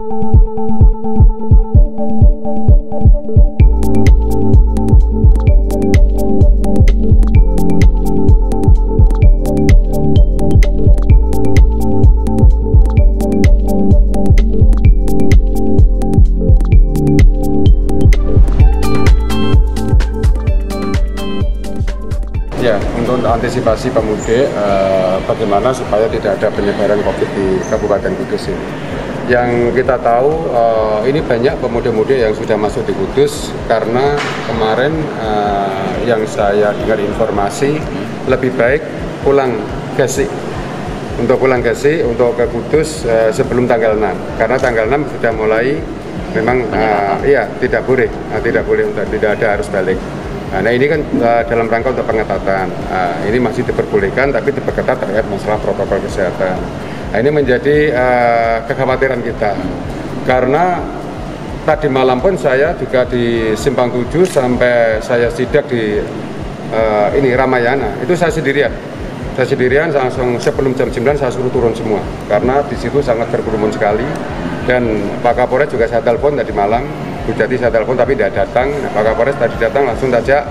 Thank you. Antisipasi pemudik, eh, bagaimana supaya tidak ada penyebaran COVID di Kabupaten Kudus ini. Yang kita tahu, eh, ini banyak pemudik-pemudik yang sudah masuk di Kudus karena kemarin eh, yang saya dengar informasi lebih baik pulang Gresik. Untuk pulang Gresik untuk ke Kudus eh, sebelum tanggal 6 karena tanggal 6 sudah mulai memang eh, iya tidak boleh. Eh, tidak boleh untuk tidak ada harus balik Nah ini kan eh, dalam rangka untuk pengetatan. Nah, ini masih diperbolehkan tapi diperketat terkait masalah protokol kesehatan. Nah, ini menjadi eh, kekhawatiran kita. Karena tadi malam pun saya juga di Simpang 7 sampai saya sidak di eh, ini Ramayana. Itu saya sendirian. Saya sendirian langsung sebelum jam 9 saya suruh turun semua. Karena di situ sangat berkerumun sekali. Dan Pak Kapolres juga saya telepon tadi malam Bu Jati saya telepon tapi tidak datang. Nah, Pak Kapolres tadi datang langsung saja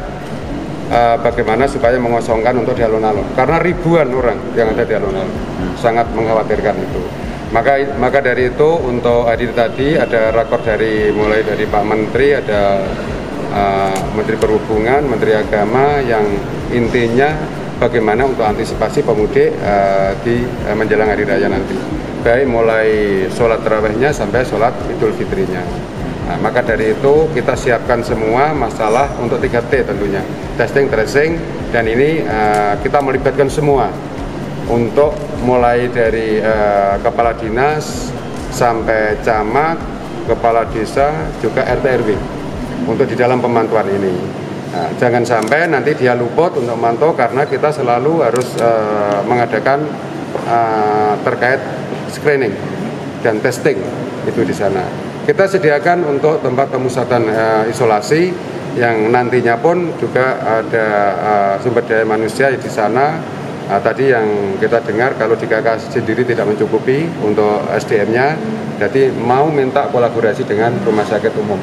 eh, bagaimana supaya mengosongkan untuk di alun-alun. Karena ribuan orang yang ada di alun-alun. Sangat mengkhawatirkan itu. Maka maka dari itu untuk hari tadi ada rakor dari mulai dari Pak Menteri ada eh, Menteri Perhubungan Menteri Agama yang intinya bagaimana untuk antisipasi pemudik eh, di eh, menjelang hari raya nanti. Baik mulai sholat terawihnya sampai sholat idul fitrinya Nah, maka dari itu kita siapkan semua masalah untuk 3T tentunya testing, tracing dan ini eh, kita melibatkan semua untuk mulai dari eh, kepala dinas sampai camat, kepala desa juga RT RW untuk di dalam pemantauan ini. Nah, jangan sampai nanti dia luput untuk memantau karena kita selalu harus eh, mengadakan eh, terkait screening dan testing itu di sana. Kita sediakan untuk tempat pemusatan eh, isolasi yang nantinya pun juga ada eh, sumber daya manusia di sana. Nah, tadi yang kita dengar kalau di KK sendiri tidak mencukupi untuk SDM-nya, jadi mau minta kolaborasi dengan rumah sakit umum.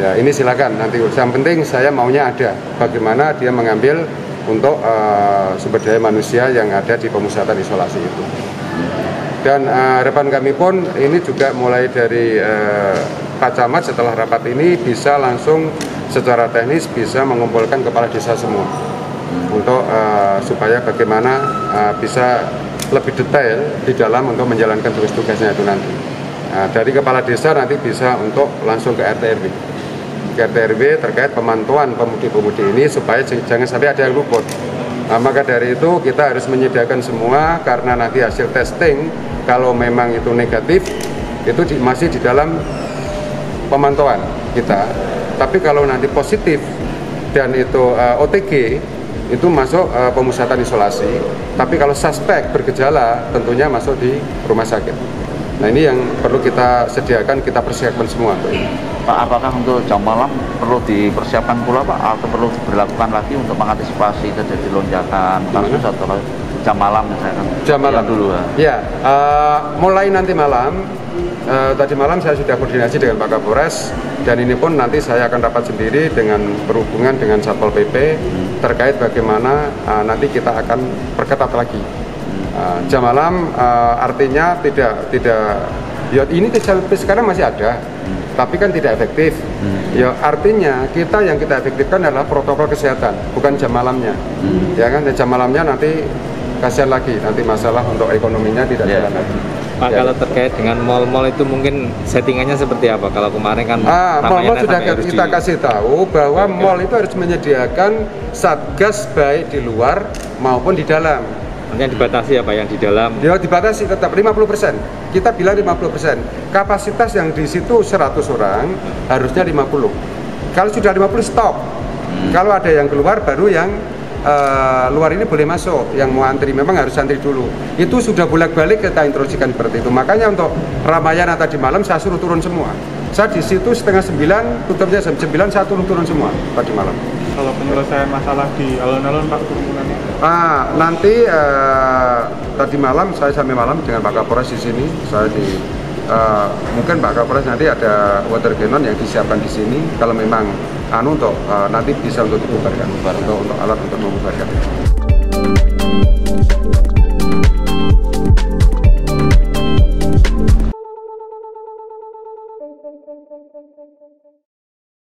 Ya ini silakan nanti. Yang penting saya maunya ada. Bagaimana dia mengambil untuk eh, sumber daya manusia yang ada di pemusatan isolasi itu. Dan harapan kami pun ini juga mulai dari eh, Pak Camat setelah rapat ini bisa langsung secara teknis bisa mengumpulkan kepala desa semua untuk eh, supaya bagaimana eh, bisa lebih detail di dalam untuk menjalankan tugas-tugasnya itu nanti. Nah, dari kepala desa nanti bisa untuk langsung ke RT RW. Ke RT RW terkait pemantauan pemudi-pemudi ini supaya jangan sampai ada yang luput. Nah, maka dari itu kita harus menyediakan semua karena nanti hasil testing kalau memang itu negatif itu di- masih di dalam pemantauan kita. Tapi kalau nanti positif dan itu eh, OTG itu masuk eh, pemusatan isolasi. Tapi kalau suspek bergejala tentunya masuk di rumah sakit. Nah ini yang perlu kita sediakan, kita persiapkan semua. Pak, apakah untuk jam malam perlu dipersiapkan pula Pak atau perlu diberlakukan lagi untuk mengantisipasi terjadi lonjakan kasus atau jam malam misalkan? Jam malam Ya, dulu ya. Ya, eh, mulai nanti malam. eh, tadi malam saya sudah koordinasi dengan Pak Kapolres dan ini pun nanti saya akan rapat sendiri dengan perhubungan dengan Satpol PP terkait bagaimana eh, nanti kita akan perketat lagi. Eh, jam malam eh, artinya tidak tidak ya ini sampai sekarang masih ada tapi kan tidak efektif. Ya artinya kita yang kita efektifkan adalah protokol kesehatan, bukan jam malamnya. Ya kan jam malamnya nanti kasihan lagi nanti masalah untuk ekonominya tidak Ya. jalan lagi. Pak, Ya. kalau terkait dengan mall-mall itu mungkin settingannya seperti apa? Kalau kemarin kan Ah, mall-mall Ramayana sudah kita di- kasih tahu bahwa mall itu harus menyediakan satgas baik di luar maupun di dalam. Maksudnya dibatasi apa yang di dalam? Ya dibatasi tetap 50%. Kita bilang 50%. Kapasitas yang di situ 100 orang harusnya 50. Kalau sudah 50 stop. Kalau ada yang keluar baru yang eh, luar ini boleh masuk. Yang mau antri memang harus antri dulu. Itu sudah bolak-balik kita instruksikan seperti itu. Makanya untuk Ramayana tadi malam saya suruh turun semua. Saya di situ setengah sembilan, tutupnya jam sembilan, saya turun turun semua tadi malam. Kalau penyelesaian masalah di alun-alun Pak kerumunannya Ah, nanti eh, tadi malam saya sampai malam dengan Pak Kapolres di sini, saya di eh, mungkin Pak Kapolres nanti ada water cannon yang disiapkan di sini. Kalau memang anu untuk eh, nanti bisa untuk dibubarkan. Untuk, untuk alat untuk membubarkan.